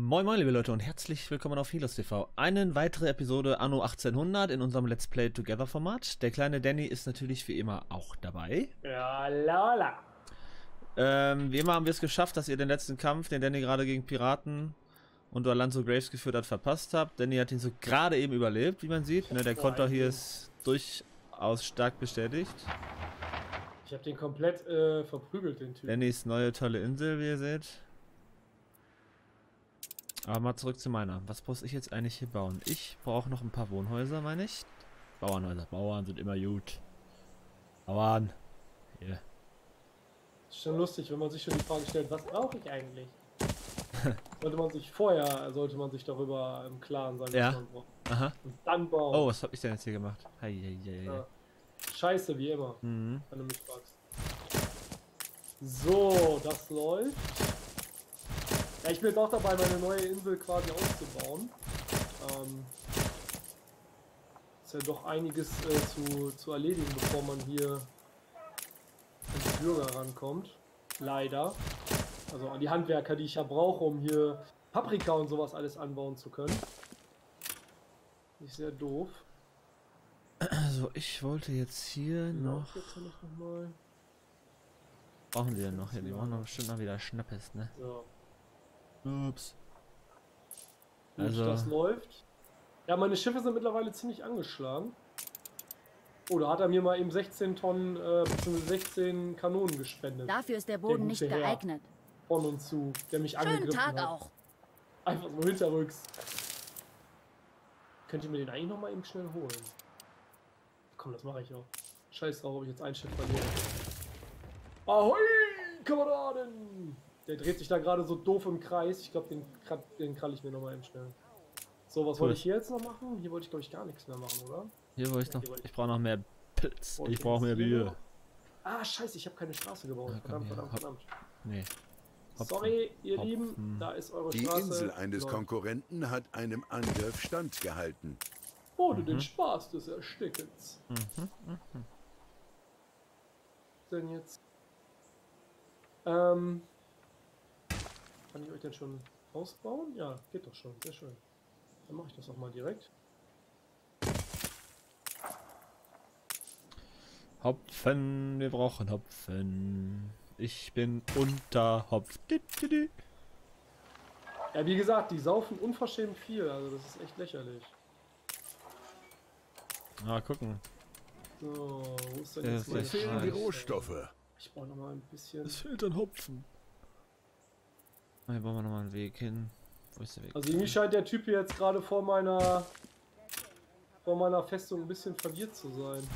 Moin moin liebe Leute und herzlich willkommen auf Helos TV. Eine weitere Episode Anno 1800 in unserem Let's Play Together Format. Der kleine Danny ist natürlich wie immer auch dabei. Ja, lala. Ähm, wie immer haben wir es geschafft, dass ihr den letzten Kampf, den Danny gerade gegen Piraten und Alonso Graves geführt hat, verpasst habt. Danny hat ihn so gerade eben überlebt, wie man sieht. Ne, der Konter hier ist durchaus stark bestätigt. Ich habe den komplett äh, verprügelt, den Typ. Dannys neue tolle Insel, wie ihr seht. Aber mal zurück zu meiner. Was muss ich jetzt eigentlich hier bauen? Ich brauche noch ein paar Wohnhäuser, meine ich. Bauernhäuser. Bauern sind immer gut. Bauern. Hier. Ist schon lustig, wenn man sich schon die Frage stellt, was brauche ich eigentlich? sollte man sich vorher, sollte man sich darüber im Klaren sein, Ja. Aha. Und dann bauen. Oh, was habe ich denn jetzt hier gemacht? Hei, hei, hei. Ja. Scheiße, wie immer, Mhm. wenn du mich fragst. So, das läuft. Ja, ich bin jetzt auch dabei, meine neue Insel quasi auszubauen. Ähm, ist ja doch einiges äh, zu, zu erledigen, bevor man hier an die Bürger rankommt. Leider. Also an die Handwerker, die ich ja brauche, um hier Paprika und sowas alles anbauen zu können. Nicht sehr doof. Also, ich wollte jetzt hier noch. Jetzt noch. Brauchen die denn noch? Ja, die brauchen doch bestimmt noch wieder Schnappes, ne? So. Ups. Also- das läuft. Ja, meine Schiffe sind mittlerweile ziemlich angeschlagen. Oh, da hat er mir mal eben 16 Tonnen, äh, beziehungsweise 16 Kanonen gespendet. Dafür ist der Boden Der nicht Herr. geeignet. Von und zu, der mich Schönen angegriffen Tag hat. auch. Einfach so hinterrücks. Könnt ihr mir den eigentlich noch mal eben schnell holen? Komm, das mache ich auch. Scheiß drauf, ob ich jetzt ein Schiff verliere. Ahoi, Kameraden! Der dreht sich da gerade so doof im Kreis. Ich glaube, den, krall- den krall ich mir noch mal eben schnell. So, was Cool. wollte ich hier jetzt noch machen? Hier wollte ich, glaube ich, gar nichts mehr machen, oder? Hier wollte ich noch. Ich brauche noch mehr Pilz. Wollte Ich brauche mehr Bier. Ah, scheiße, ich habe keine Straße gebaut. Ja, verdammt, verdammt, hopp. verdammt. Nee. Hopfen. Sorry, ihr Hopfen. Lieben, da ist eure Die Straße. Insel eines Läuft. Konkurrenten hat einem Angriff standgehalten. Ohne den Spaß des Erstickens. Mhm. Denn jetzt. Ähm. Kann ich euch denn schon ausbauen? Ja, geht doch schon. Sehr schön. Dann mache ich das auch mal direkt. Hopfen, wir brauchen Hopfen. Ich bin unter Hopf. Ja, wie gesagt, die saufen unverschämt viel. Also, das ist echt lächerlich. Ah, gucken. So, wo ist denn jetzt mein Fehlen die. Rohstoffe. Ich brauche noch mal ein bisschen. Es fehlt ein Hopfen. Hier bauen wir nochmal einen Weg hin. Wo ist der Weg? Also, irgendwie scheint der Typ hier jetzt gerade vor meiner. vor meiner Festung ein bisschen verwirrt zu sein.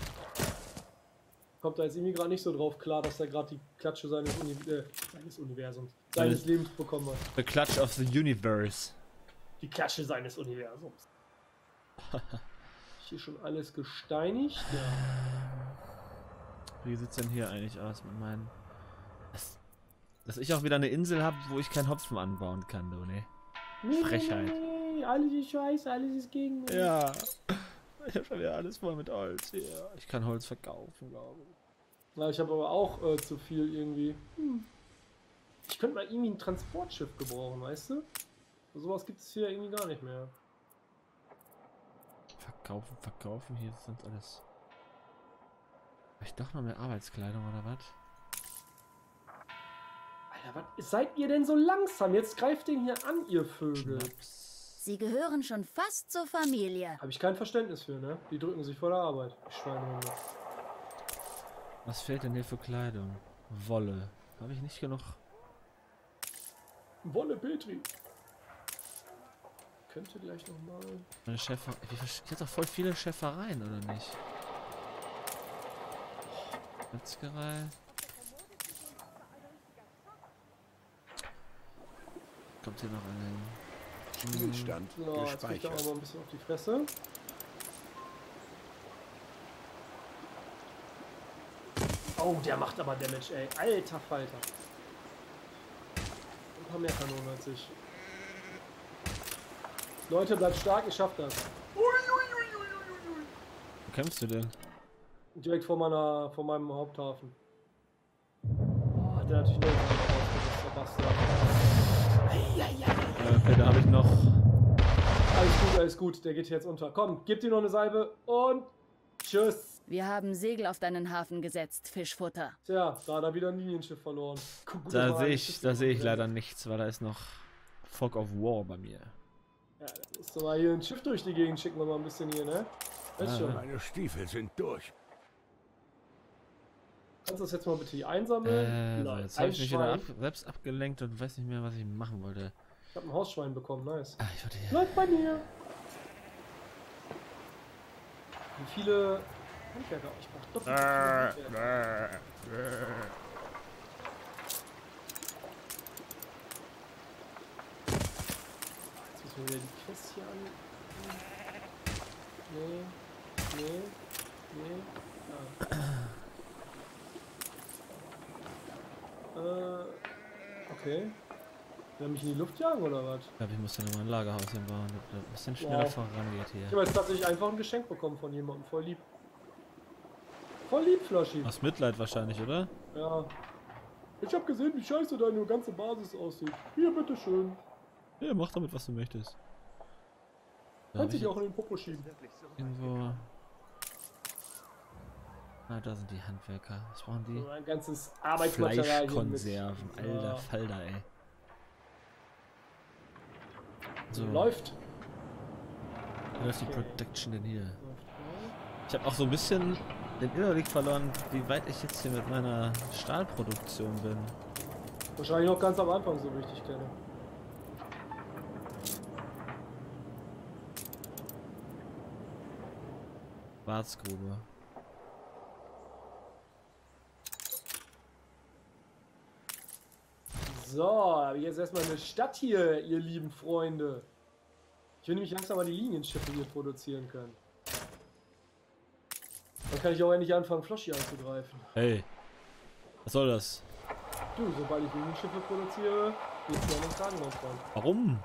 Kommt da jetzt irgendwie gerade nicht so drauf klar, dass er gerade die Klatsche seines, Uni äh, seines Universums, seines Seines- Lebens bekommen hat. The Clutch of the Universe. Die Klatsche seines Universums. Hier schon alles gesteinigt. Ja. Wie sieht's denn hier eigentlich aus mit meinen... Dass, dass ich auch wieder eine Insel habe, wo ich keinen Hopfen anbauen kann, du, ne? Nee, Frechheit. Nee, nee, alles ist scheiße, alles ist gegen mich. Ja. Ich habe schon wieder alles voll mit Holz. Ja. Ich kann Holz verkaufen, glaube ich. Na, ich habe aber auch äh, zu viel irgendwie. Hm. Ich könnte mal irgendwie ein Transportschiff gebrauchen, weißt du? Sowas gibt es hier irgendwie gar nicht mehr. Verkaufen, verkaufen, hier sind alles. Vielleicht doch noch mehr Arbeitskleidung oder was? Alter, was seid ihr denn so langsam? Jetzt greift den hier an, ihr Vögel. Schnaps. Sie gehören schon fast zur Familie. Habe ich kein Verständnis für, ne? Die drücken sich vor der Arbeit. Die Schweinehunde. Was fehlt denn hier für Kleidung? Wolle. Habe ich nicht genug? Wolle Petri. Könnte gleich nochmal. Meine Schäfer. Ich habe doch voll viele Schäfereien, oder nicht? Metzgerei. Kommt hier noch eine. Spielstand So, jetzt kriegt er auch gespeichert. mal ein bisschen auf die Fresse. Oh, der macht aber Damage, ey. Alter Falter. Ein paar mehr Kanonen als ich. Leute, bleibt stark, ihr schafft das. Wo kämpfst du denn? Direkt vor meiner, vor meinem Haupthafen. Oh, hat der natürlich noch Äh, da habe ich noch. Alles gut, alles gut. Der geht jetzt unter. Komm, gib dir noch eine Salbe und tschüss. Wir haben Segel auf deinen Hafen gesetzt, Fischfutter. Tja, da hat er wieder ein Linienschiff verloren. Guck, gut, Da sehe ich, da sehe ich leider nichts, weil da ist noch Fog of War bei mir. Ja, das ist doch mal hier ein Schiff durch die Gegend schicken wir mal ein bisschen hier, ne? Weißt Ah, schon. Meine Stiefel sind durch. Kannst du das jetzt mal bitte hier einsammeln? Äh, Nein, jetzt habe ich mich wieder ab, selbst abgelenkt und weiß nicht mehr, was ich machen wollte. Ich habe ein Hausschwein bekommen, nice. Ah, ich wollte hier. Bleib bei mir. Wie viele Handwerker? Ich brauch doch Äh, viele Handwerker. Jetzt müssen wir wieder die Quest hier an. Nee, nee, nee. Ah. Äh, okay. Will er mich in die Luft jagen oder was? Ich glaube, ich muss da nochmal ein Lagerhaus hinbauen, damit das ein bisschen schneller Wow. vorangeht Ich hier. habe jetzt tatsächlich einfach ein Geschenk bekommen von jemandem. Voll lieb. Voll lieb, Flaschi. Aus Mitleid wahrscheinlich, oder? Ja. Ich habe gesehen, wie scheiße deine ganze Basis aussieht. Hier, bitteschön. Ja, mach damit, was du möchtest. Kannst du ich dir auch in den Popo schieben. irgendwo. Ah, da sind die Handwerker. Was brauchen die? So ein ganzes Arbeitsmaterial hier mit. Fleischkonserven. Alter Ja. Falter, ey. So, Läuft. läuft die Okay. Protection denn hier? Ich habe auch so ein bisschen den Überblick verloren, wie weit ich jetzt hier mit meiner Stahlproduktion bin. Wahrscheinlich noch ganz am Anfang, so wie ich dich kenne. Warzgrube. So, aber jetzt erstmal eine Stadt hier, ihr lieben Freunde. Ich will nämlich langsam mal die Linienschiffe hier produzieren können. Dann kann ich auch endlich anfangen, Floschi anzugreifen. Hey, was soll das? Du, sobald ich Linienschiffe produziere, geht's mir an den Kragenmannsfront. Warum?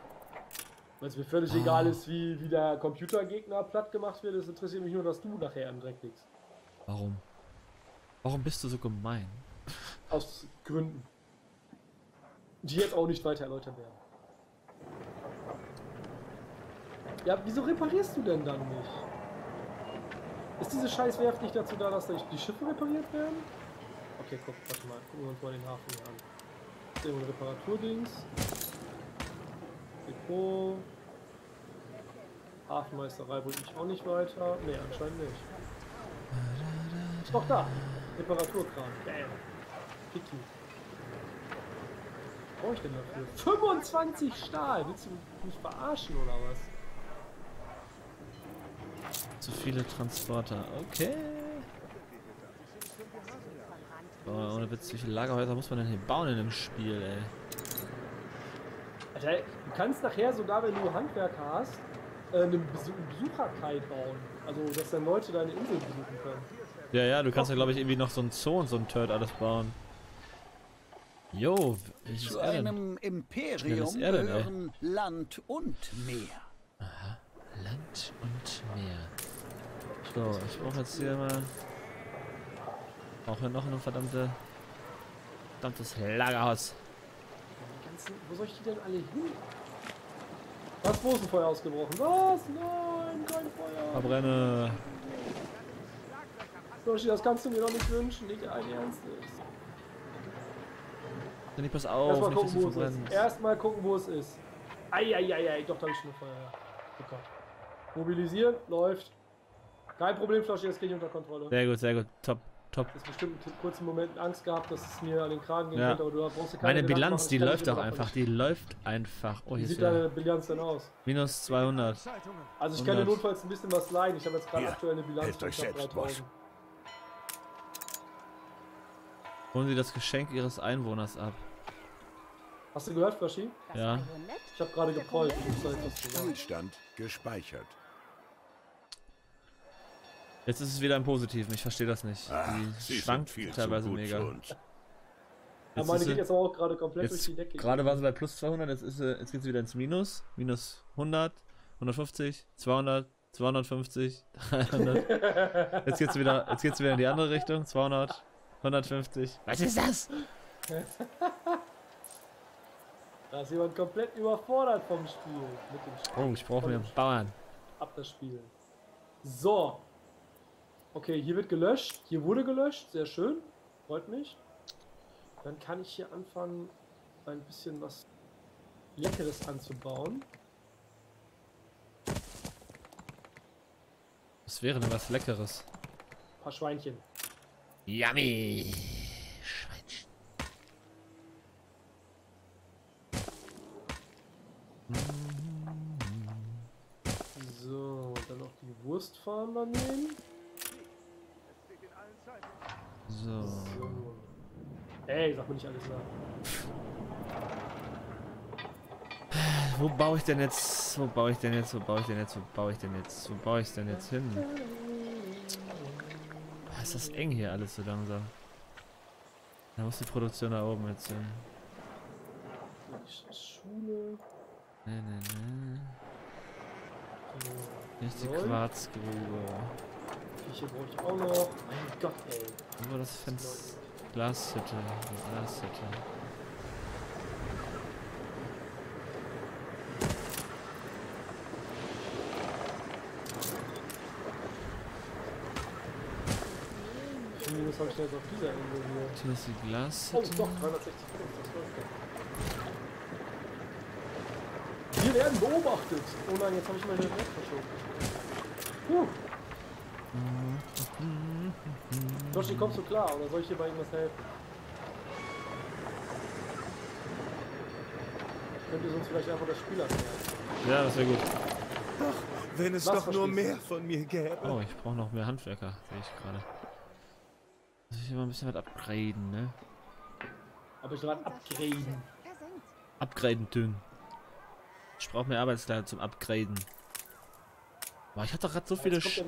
Weil es mir völlig egal ist, wie, wie der Computergegner platt gemacht wird. Es interessiert mich nur, dass du nachher im Dreck liegst. Warum? Warum bist du so gemein? Aus Gründen. Die jetzt auch nicht weiter erläutert werden. Ja, wieso reparierst du denn dann nicht? Ist diese Scheißwerft nicht dazu da, dass da die Schiffe repariert werden? Okay, guck, warte mal, gucken wir uns mal den Hafen hier an. Ist irgendwo ein Reparaturdings? Depot. Hafenmeisterei bringt mich auch nicht weiter. Ne, anscheinend nicht. Ist doch da. Reparaturkran. Bam. Picky. Brauche ich denn dafür? 25 Stahl! Willst du mich verarschen oder was? Zu viele Transporter. Okay. Boah, ohne Witz, wie viele Lagerhäuser muss man denn hier bauen in dem Spiel, ey? Alter, du kannst nachher sogar, wenn du Handwerker hast, äh, eine Besu Besucherkai bauen. Also, dass dann Leute deine Insel besuchen können. Ja, ja, du kannst ja, glaube ich, irgendwie noch so ein Zoo und so ein Turd alles bauen. Jo, ist Zu denn? einem Imperium er gehören Land und Meer. Land und Meer. So, ich brauche jetzt hier mal. Brauche hier noch eine verdammte. verdammtes Lagerhaus. Ganzen, wo soll ich die denn alle hin? Was, wo ist ein Feuer ausgebrochen? Was? Nein, kein Feuer. Verbrenne. Yoshi, das kannst du mir doch nicht wünschen, nicht dein Ernst ist. Dann pass auf, Erstmal nicht, dass gucken, du wo es ist. verbrennst. Erstmal gucken, wo es ist. Eieiei, doch, da habe ich schon ein Feuer. Ja. Gott. Mobilisieren, läuft. Kein Problem, Flasche, jetzt kriege ich unter Kontrolle. Sehr gut, sehr gut. Top, top. Du hast bestimmt einen kurzen Moment Angst gehabt, dass es mir an den Kragen gehen Ja. könnte, aber du brauchst keine Meine Gedanken Bilanz, machen, die ich läuft immer einfach. Die läuft einfach. Oh, Wie hier ist sieht ja deine Bilanz denn aus? minus 200. Also ich kann dir 100. notfalls ein bisschen was leihen. Ich habe jetzt gerade Hier, aktuell eine Bilanz helft euch selbst, 3000. Holen Sie das Geschenk Ihres Einwohners ab. Hast du gehört, Flaschi? Ja. Ich habe gerade gepollt. Ich muss da etwas zu sagen. Spielstand gespeichert. Jetzt ist es wieder im Positiven. Ich verstehe das nicht. Ah, Die schwankt teilweise gut mega. Ja, Jetzt meine geht jetzt aber auch gerade komplett durch die Decke. gerade war sie bei plus 200, jetzt, ist sie, jetzt geht sie wieder ins Minus. Minus 100, 150, 200, 250, 300. Jetzt geht's wieder, jetzt geht's wieder in die andere Richtung. 200, 150. Was ist das? Da ist jemand komplett überfordert vom Spiel. Mit dem Spiel. Oh, ich brauche dem Spiel. Bauern. Ab das Spiel. So. Okay, hier wird gelöscht. Hier wurde gelöscht. Sehr schön. Freut mich. Dann kann ich hier anfangen, ein bisschen was Leckeres anzubauen. Was wäre denn was Leckeres? Ein paar Schweinchen. Yummy! Schweinchen. So, dann noch die Wurstfarm daneben. So. So. Ey, sag mir nicht alles nach. Wo baue ich denn jetzt? Wo baue ich denn jetzt? Wo baue ich denn jetzt? Wo baue ich denn jetzt? Wo baue ich denn jetzt hin? Ah, Ist das eng hier alles so langsam? Da muss die Produktion da oben jetzt hin. Schule. Nee, nee, nee. So. Hier ist die. Quarzgrube. Hier brauche ich auch noch. Mein Gott, ey. Wo war das Fenster? Glashütte. Glashütte. Minus habe ich jetzt auf dieser Ende hier. Hier ist die Oh, Glashütte. doch, 360 Punkte, das läuft ja. Wir werden beobachtet. Oh nein, jetzt habe ich meine Welt verschoben. Joshi, kommst du klar oder soll ich dir bei irgendwas helfen? Könnt ihr sonst vielleicht einfach das Spiel erklären? Ja, das wäre gut. Wenn es Was doch nur mehr von mir gäbe. Oh, ich brauche noch mehr Handwerker, sehe ich gerade. Muss ich immer ein bisschen was upgraden, ne? Aber ich gerade upgraden. Upgraden tun. Ich brauche mehr Arbeitskleider zum Upgraden. Boah, ich hatte gerade so viele Sch.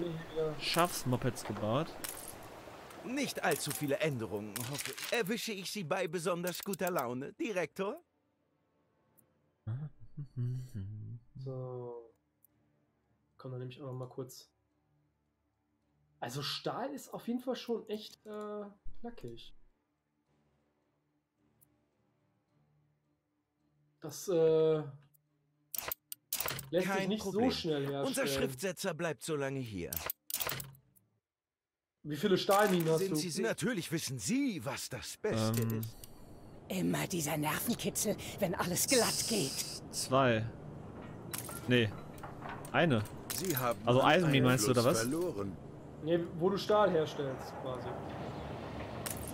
Schafsmopeds gebaut. Nicht allzu viele Änderungen, hoffe ich. Erwische ich Sie bei besonders guter Laune, Direktor? So. Komm, dann nehme ich auch noch mal kurz. Also Stahl ist auf jeden Fall schon echt äh, knackig. Das äh, lässt sich Kein nicht Problem. so schnell herstellen. Unser Schriftsetzer bleibt so lange hier. Wie viele Stahlminen hast Sind du? Sie si- Natürlich wissen Sie, was das Beste Ähm, ist. Immer dieser Nervenkitzel, wenn alles glatt geht. Zwei. Nee. Eine. Sie haben also Eisenminen meinst du, oder was? Verloren. Nee, wo du Stahl herstellst, quasi.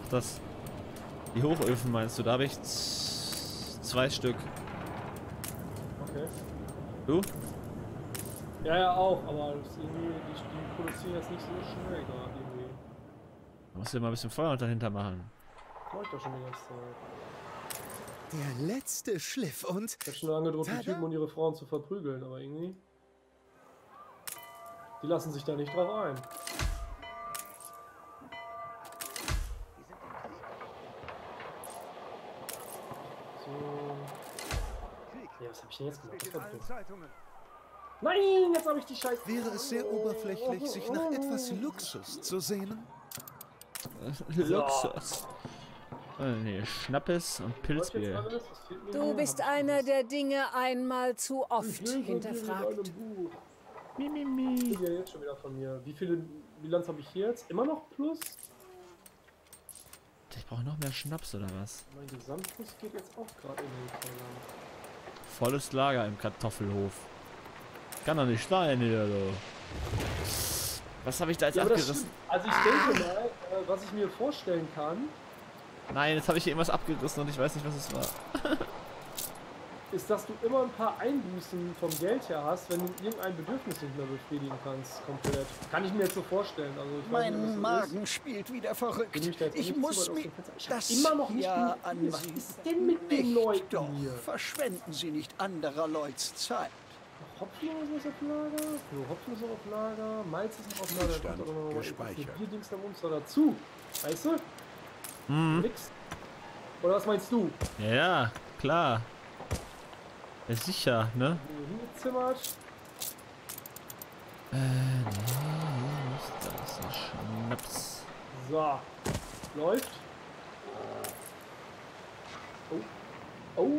Das. Die Hochöfen meinst du? Da habe ich zwei Stück. Okay. Du? Ja, ja, auch, aber die, die produzieren jetzt nicht so schnell gerade irgendwie. Da musst du mal ein bisschen Feuer dahinter machen. Mach ich doch schon die ganze Zeit. Der letzte Schliff und Ich hab schon angedroht, die. Typen und ihre Frauen zu verprügeln, aber irgendwie. Die lassen sich da nicht drauf ein. Ich denn jetzt gemacht? Das war dumm. Nein, jetzt habe ich die Scheiße. wäre es sehr oberflächlich, sich nach etwas Luxus zu sehnen. Luxus. Äh, nee, Schnappes und Pilzbier. Du bist einer der Dinge einmal zu oft hinterfragt. Mi, mi, mi. Ich ja jetzt schon wieder von mir. Wie viele Bilanz habe ich hier jetzt? Immer noch plus? Ich brauche noch mehr Schnaps oder was? Mein Gesamtplus geht jetzt auch gerade in den Keller. Volles Lager im Kartoffelhof. Kann doch nicht sein hier, so. Was habe ich da jetzt Ja, abgerissen? Also ich denke mal, äh, was ich mir vorstellen kann, Nein, jetzt habe ich hier irgendwas abgerissen und ich weiß nicht, was es war. ist, dass du immer ein paar Einbußen vom Geld her hast, wenn du irgendein Bedürfnis nicht mehr befriedigen kannst, komplett. Kann ich mir jetzt so vorstellen. Also nicht, Mein das Magen Ist. spielt wieder verrückt. ich da Ich nicht muss weit aus mir dem Fenster- Ich das immer noch nicht ja Bier. Was ansehen. ist denn mit den Nicht Leuten doch. hier? Verschwenden Sie nicht anderer Leuts Zeit. Hopfen oder sowas auf Lager? Jo, Hopfen ist noch auf Lager. Malz ist noch auf Lager. Kommt auch noch mal gespeichert. ein Bierdings am Monster dazu. Weißt du? Hm. Nix. Oder was meinst du? Ja, klar. Ja, sicher, ne? Hingezimmert. Äh, nee, das. Ein Schnaps. So. Läuft. Oh. Oh,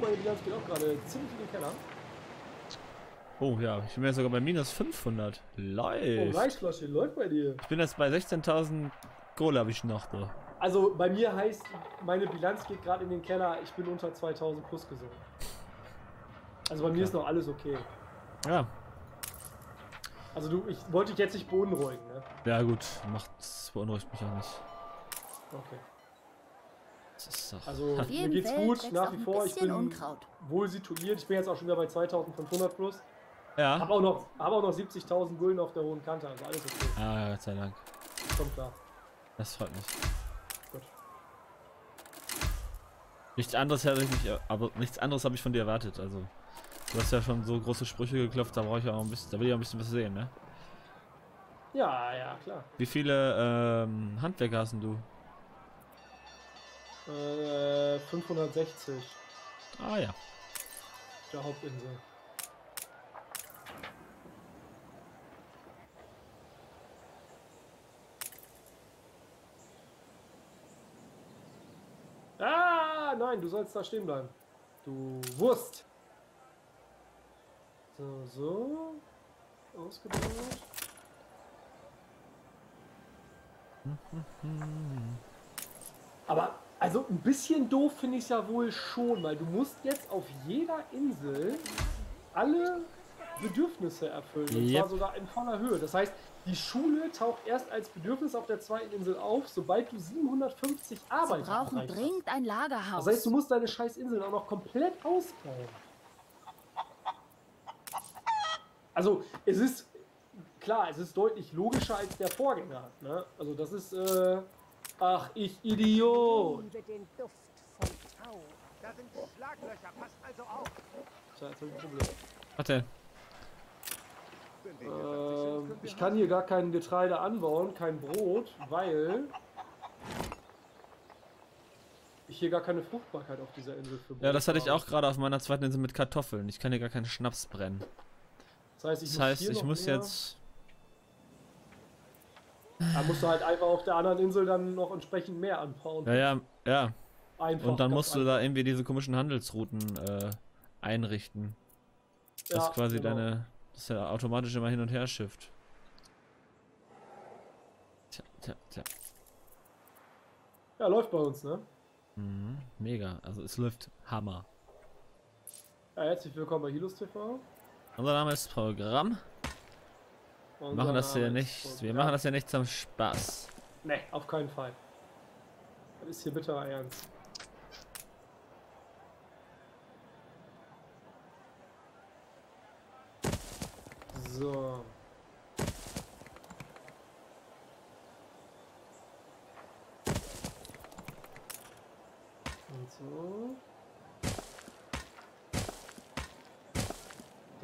meine Bilanz geht auch gerade ziemlich in den Keller. Oh ja, ich bin ja sogar bei minus 500. Oh, Läuft. Reisflasche, läuft bei dir. ich bin jetzt bei 16.000 Kohle habe ich noch. Du. Also bei mir heißt, meine Bilanz geht gerade in den Keller, ich bin unter 2000 plus gesungen. Also bei mir ist noch alles okay. Ja, Also du, ich wollte dich jetzt nicht beunruhigen, ne? ja gut, macht beunruhigt mich auch nicht. Okay. Das ist doch. Also mir geht's Feld gut, nach wie vor. Ich bin Unkraut. wohl situiert. Ich bin jetzt auch schon wieder bei 2500 plus. ja. Hab auch noch, hab auch noch 70.000 Gulden auf der hohen Kante, also alles okay. Ah, Gott sei Dank. Kommt klar. Das freut mich. Gut. Nichts anderes hätte ich nicht, aber nichts anderes habe ich von dir erwartet. Also, du hast ja schon so große Sprüche geklopft, da brauche ich auch ein bisschen, da will ich auch ein bisschen was sehen, ne? Ja, ja, klar. Wie viele ähm, Handwerker hast denn du? Äh, 560 Ah ja. der Hauptinsel. Ah, nein, du sollst da stehen bleiben. Du Wurst. So, so. Ausgebaut. Aber, also ein bisschen doof finde ich es ja wohl schon, weil du musst jetzt auf jeder Insel alle Bedürfnisse erfüllen. Und Yep. zwar sogar in voller Höhe. Das heißt, die Schule taucht erst als Bedürfnis auf der zweiten Insel auf, sobald du 750 Sie Arbeiter brauchen dringend ein Lagerhaus. Das heißt, du musst deine scheiß Inseln auch noch komplett ausbauen. Also, es ist klar, es ist deutlich logischer als der Vorgänger. Ne? Also, das ist, äh, ach, ich Idiot. Liebe den Duft von Tau. Da sind Schlaglöcher, passt also auf. Tja, jetzt hab ich ein Problem. Was denn? Ähm, ich kann hier gar kein Getreide anbauen, kein Brot, weil ich hier gar keine Fruchtbarkeit auf dieser Insel für Ja, das hatte ich auch gerade auf meiner zweiten Insel mit Kartoffeln. Ich kann hier gar keinen Schnaps brennen. Das heißt, ich Das muss, heißt, ich muss jetzt. Da musst du halt einfach auf der anderen Insel dann noch entsprechend mehr anbauen. Ja, ja, ja. Einfach, Und dann musst du da irgendwie diese komischen Handelsrouten äh, einrichten. Ja, Dass quasi genau. deine. Dass er automatisch immer hin und her schifft. Tja, tja, tja. Ja, läuft bei uns, ne? Mhm, mega. Also es läuft Hammer. Ja, herzlich willkommen bei Hilus TV. Unser Name ist Programm. Wir machen das hier nicht. Wir machen das ja nicht zum Spaß. Ne, auf keinen Fall. Das ist hier bitterer Ernst. So. Und so.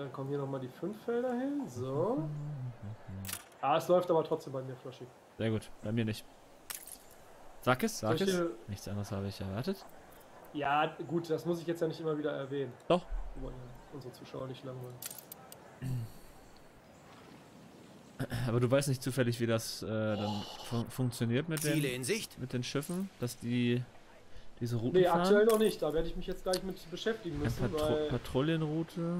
Dann kommen hier nochmal die fünf Felder hin. So. Ah, es läuft aber trotzdem bei mir, Flashy. Sehr gut. Bei mir nicht. Sag es, sag Soll ich es. Nichts anderes habe ich erwartet. Ja, gut, das muss ich jetzt ja nicht immer wieder erwähnen. Doch. Wir wollen ja unsere Zuschauer nicht langweilen. Aber du weißt nicht zufällig, wie das äh, dann fun funktioniert mit Ziele den, in Sicht. mit den Schiffen, dass die diese Routen Nee, fahren. aktuell noch nicht. Da werde ich mich jetzt gleich mit beschäftigen müssen, Patro weil Patrouillenroute.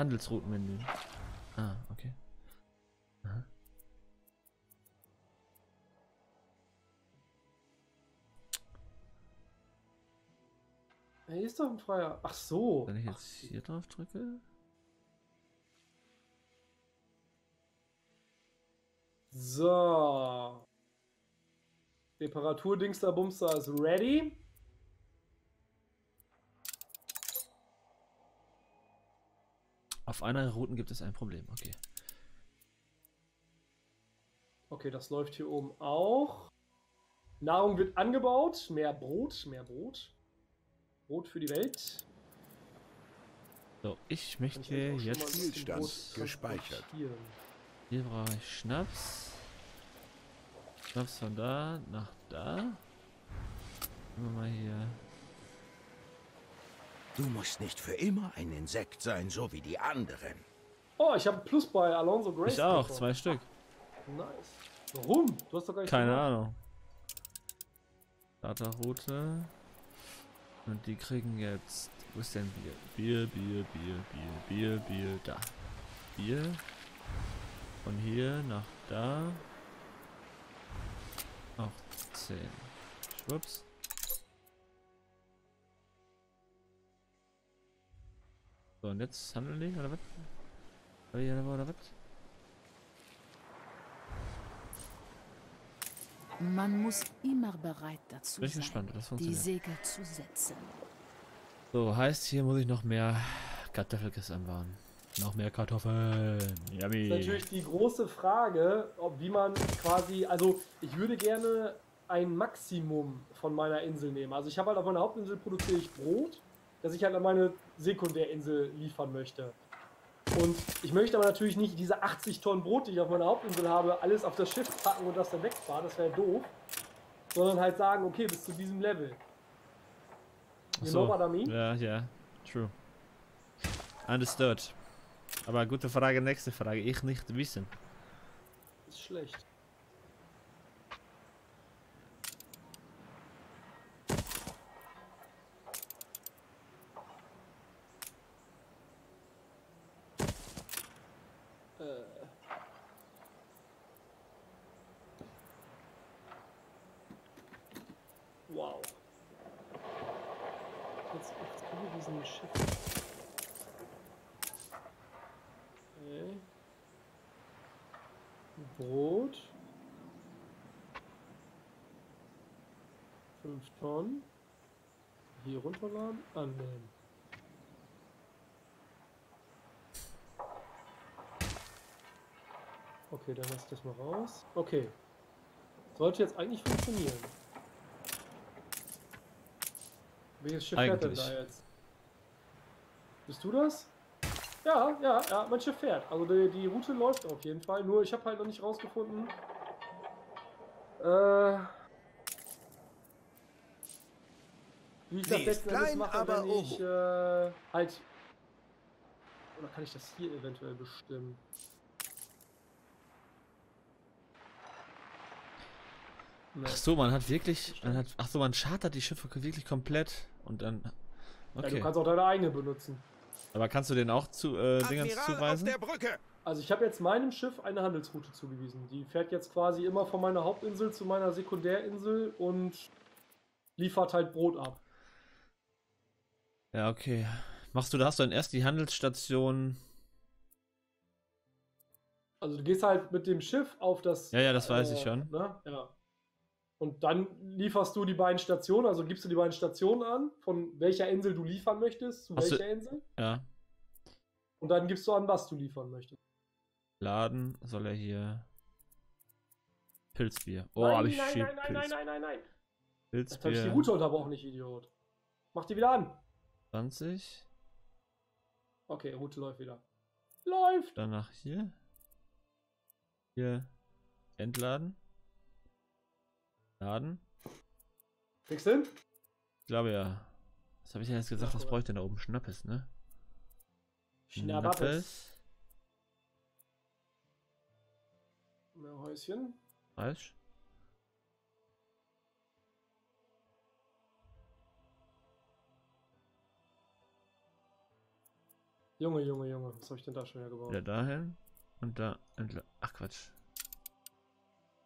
Handelsroutenmenü. Ah, okay. Aha. hier ist doch ein freier. Ach so. Wenn ich jetzt hier drauf drücke. So. Temperaturdings da Bumster ist ready. Auf einer Routen gibt es ein Problem, okay. Okay, das läuft hier oben auch. Nahrung wird angebaut. Mehr Brot, mehr Brot. Brot für die Welt. So, ich ich möchte ein jetzt. Zielstand Brot gespeichert. Hier brauche ich Schnaps. Schnaps von da nach da. Nehmen wir mal hier. Du musst nicht für immer ein Insekt sein, so wie die anderen. Oh, ich habe Plus bei Alonso Grace. Ich auch, zwei Stück. Nice. Warum? Du hast doch gar nicht Keine gemacht. Ahnung. Starterroute. Und die kriegen jetzt. Wo ist denn Bier? Bier, Bier, Bier, Bier, Bier, Bier, da. Bier. Von hier nach da. Auch 10. Schwupps. So, und jetzt handeln die, oder was? Oder, oder was? Man muss immer bereit dazu Bin sein, gespannt, das die. Segel zu setzen. So, heißt hier muss ich noch mehr Kartoffelkiss anbauen. Noch mehr Kartoffeln. Das Yummy. ist natürlich die große Frage, ob wie man quasi, also ich würde gerne ein Maximum von meiner Insel nehmen. Also ich habe halt auf meiner Hauptinsel produziere ich Brot, das ich halt an meine Sekundärinsel liefern möchte. Und ich möchte aber natürlich nicht diese 80 Tonnen Brot, die ich auf meiner Hauptinsel habe, alles auf das Schiff packen und das dann wegfahren, das wäre doof. Sondern halt sagen, okay, bis zu diesem Level. You so. know what I mean? Ja, ja. True. Understood. Aber gute Frage, nächste Frage. Ich nicht wissen. Ist schlecht. Äh. Wow. Jetzt auf zugewiesene Schiffe. Okay. Brot. 5 Tonnen. Runterladen, annehmen. Okay, dann lass das mal raus. Okay. Sollte jetzt eigentlich funktionieren. Welches Schiff fährt denn da jetzt? Bist du das? Ja, ja, ja, mein Schiff fährt. Also die, die Route läuft auf jeden Fall. Nur ich habe halt noch nicht rausgefunden. Äh. Wie ich das Endes klein, mache, aber wenn ich äh, halt. Oder kann ich das hier eventuell bestimmen? Nee. Ach so, man hat wirklich. Man hat, ach so, man chartert die Schiffe wirklich komplett und dann. Ja, du Okay. kannst auch deine eigene benutzen. Aber kannst du den auch zu äh, auf zuweisen? der Brücke! Also ich habe jetzt meinem Schiff eine Handelsroute zugewiesen. Die fährt jetzt quasi immer von meiner Hauptinsel zu meiner Sekundärinsel und liefert halt Brot ab. Ja, okay. Machst du, da hast du dann erst die Handelsstation. Also du gehst halt mit dem Schiff auf das. Ja, ja, das weiß ich schon. Ne? Ja. Und dann lieferst du die beiden Stationen, also gibst du die beiden Stationen an, von welcher Insel du liefern möchtest, zu Hast du- welcher Insel. Ja. Und dann gibst du an, was du liefern möchtest. Laden soll er hier. Pilzbier. Oh, nein, hab ich nein, nein, nein, nein, Pilz, nein, nein, nein. Jetzt habe ich die Pilzbier. Route unterbrochen, ich Idiot. Mach die wieder an. 20. Okay, Route läuft wieder. Läuft! Danach hier. Hier. Entladen. Laden. Kriegst du hin? Ich glaube ja. Was habe ich denn jetzt gesagt? Was brauche ich denn da oben? Schnappes, ne? Schnappes. Mehr Häuschen. Falsch. Junge, Junge, Junge. Was habe ich denn da schon wieder gebaut? Wieder dahin. Und da entladen. Ach Quatsch.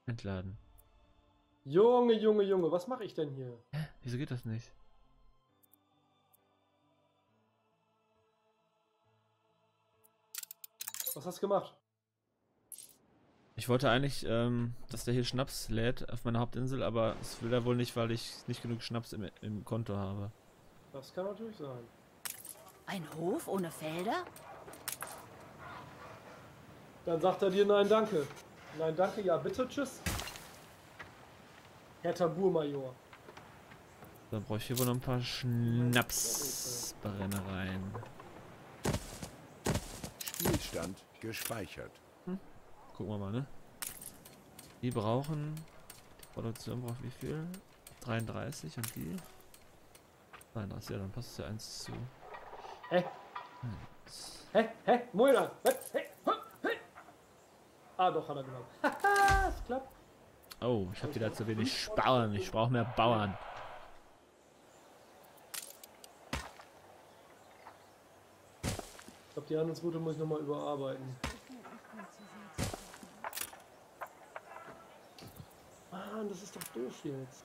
Entladen. Junge, Junge, Junge. Was mache ich denn hier? Hä? Wieso geht das nicht? Was hast du gemacht? Ich wollte eigentlich, ähm, dass der hier Schnaps lädt auf meiner Hauptinsel, aber es will er wohl nicht, weil ich nicht genug Schnaps im, im Konto habe. Das kann natürlich sein. Ein Hof ohne Felder? Dann sagt er dir nein, danke. Nein, danke, ja, bitte, tschüss. Herr Taburmajor. Dann brauche ich hier wohl noch ein paar Schnapsbrennereien. Spielstand gespeichert. Gucken wir mal, ne? Die brauchen. Die Produktion braucht wie viel? 33 und die? 33, ja, dann passt es ja 1 zu. Hä? Hey, Hä? Hä? Hey, hey. Ah, doch, hat er genommen. Haha, es klappt. Oh, ich hab wieder zu wenig Bauern. Ich brauch mehr Bauern. Ich glaube, die Handelsroute muss ich nochmal überarbeiten. Mann, das ist doch doof jetzt.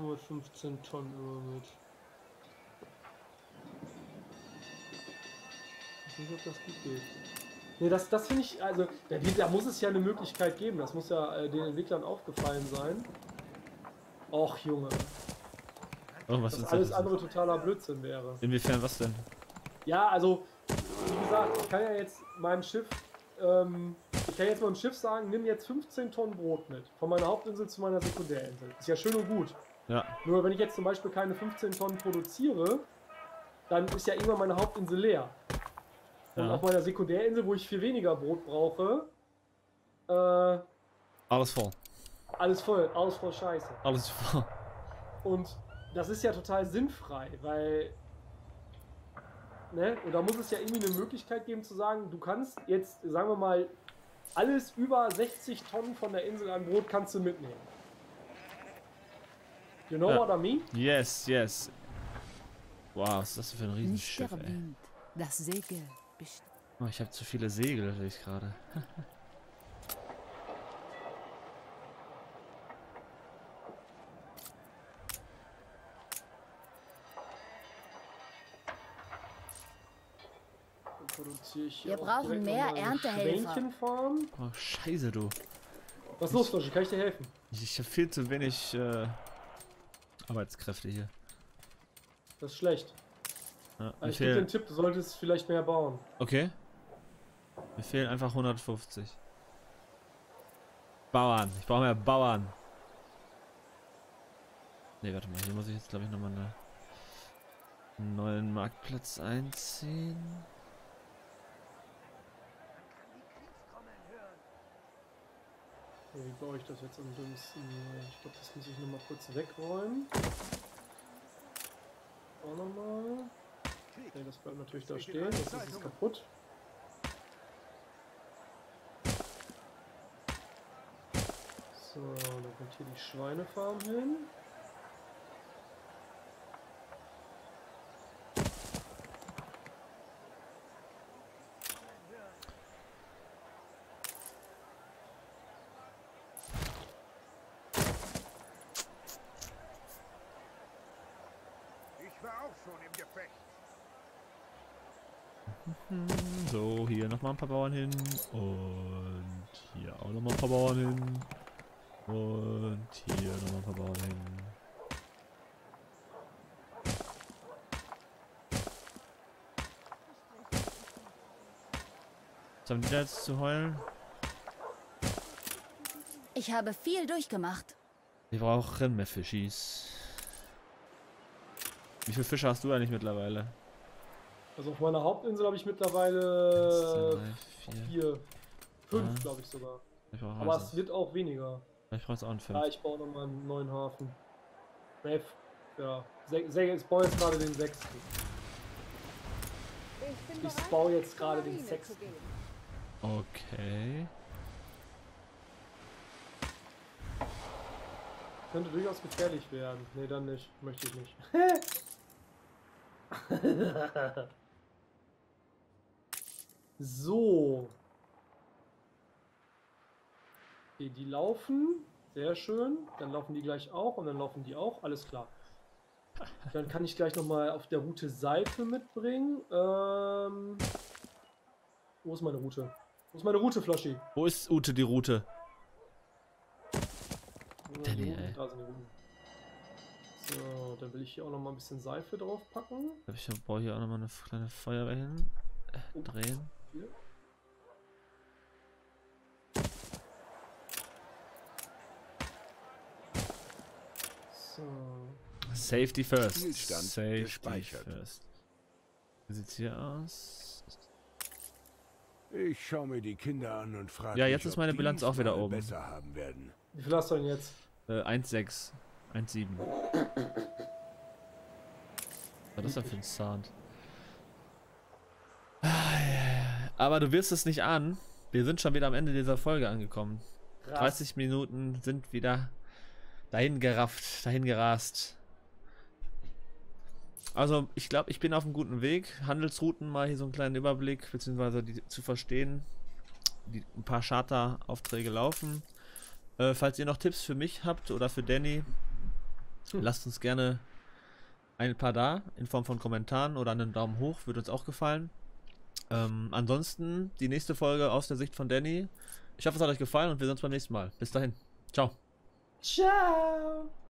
Nur 15 Tonnen immer mit. Ich weiß nicht, ob das gut geht. Nee, das, das finde ich, also, da, da muss es ja eine Möglichkeit geben. Das muss ja äh, den Entwicklern aufgefallen sein. Och, Junge. Oh, was Dass alles das? andere totaler Blödsinn wäre. Inwiefern was denn? Ja, also, wie gesagt, ich kann ja jetzt meinem Schiff, ähm, ich kann jetzt meinem Schiff sagen, nimm jetzt 15 Tonnen Brot mit. Von meiner Hauptinsel zu meiner Sekundärinsel. Ist ja schön und gut. Ja, Nur wenn ich jetzt zum Beispiel keine 15 Tonnen produziere, dann ist ja irgendwann meine Hauptinsel leer. Und Ja. auf meiner Sekundärinsel, wo ich viel weniger Brot brauche, äh, alles voll. alles voll, alles voll Scheiße. Alles voll. Und das ist ja total sinnfrei, weil. Ne? Und da muss es ja irgendwie eine Möglichkeit geben zu sagen, du kannst jetzt, sagen wir mal, alles über 60 Tonnen von der Insel an Brot kannst du mitnehmen. You know Ja. what I mean? Yes, yes. Wow, was ist das für ein Riesenschiff, ey. Das Segel. Oh, ich habe zu viele Segel, sehe ich gerade. Dann produziere ich Wir brauchen mehr Erntehelfer. Oh, scheiße, du. Was ist los, Flasche? Kann ich dir helfen? Ich, ich habe viel zu wenig äh, Arbeitskräfte hier. Das ist schlecht. Ja, mir ich gebe dir einen Tipp, du solltest vielleicht mehr bauen. okay. Mir fehlen einfach 150. Bauern. Ich brauche mehr Bauern. Ne, warte mal. Hier muss ich jetzt, glaube ich, nochmal eine, einen neuen Marktplatz einziehen. Wie baue ich das jetzt am dümmsten? Ich glaube, das muss ich nochmal kurz wegräumen. Auch nochmal. Okay, das bleibt natürlich da stehen, das ist kaputt. So, dann kommt hier die Schweinefarm hin. Ich war auch schon im Gefecht. So, hier nochmal ein paar Bauern hin. Und hier auch nochmal ein paar Bauern hin. Und hier nochmal ein paar Bauern hin. Was haben die da jetzt zu heulen? Ich habe viel durchgemacht. Wir brauchen mehr Fischis. Wie viele Fische hast du eigentlich mittlerweile? Also auf meiner Hauptinsel habe ich mittlerweile drei, vier. vier, fünf, Ah. glaube ich sogar. Ich Aber also, es wird auch weniger. ich brauche jetzt auch einen Ja, fünf. ich baue nochmal einen neuen Hafen. Nee, f- ja. Ich baue jetzt gerade den sechsten. Ich baue jetzt gerade den sechsten. Okay. Könnte durchaus gefährlich werden. Nee, dann nicht. Möchte ich nicht. so. Okay, die laufen. Sehr schön. Dann laufen die gleich auch und dann laufen die auch. Alles klar. Dann kann ich gleich nochmal auf der Route Seife mitbringen. Ähm, wo ist meine Route? Wo ist meine Route, Floschi? Wo ist Ute die Route? Sind Danny. Da sind die Routen. So, dann will ich hier auch noch mal ein bisschen Seife drauf packen. Ich baue hier auch nochmal eine kleine Feuerwehr hin. Oh. Äh, drehen. Hier. So. Safety first. Spielstand Safety gespeichert. first. Wie sieht's hier aus? Ich schaue mir die Kinder an und frage Ja, mich, jetzt ist ob meine Bilanz auch wieder mal oben. besser haben werden. Wie viel hast du denn jetzt? Äh, 1,6. 1,7. Was ist das für ein Sound? Aber du wirst es nicht an. Wir sind schon wieder am Ende dieser Folge angekommen. 30 Minuten sind wieder dahin gerafft, dahin gerast. Also ich glaube, ich bin auf einem guten Weg. Handelsrouten mal hier so einen kleinen Überblick, beziehungsweise die zu verstehen. Die, ein paar Charteraufträge laufen. Äh, falls ihr noch Tipps für mich habt oder für Danny, lasst uns gerne ein paar da in Form von Kommentaren oder einen Daumen hoch, würde uns auch gefallen. Ähm, ansonsten die nächste Folge aus der Sicht von Danny. Ich hoffe, es hat euch gefallen und wir sehen uns beim nächsten Mal. Bis dahin. Ciao. Ciao.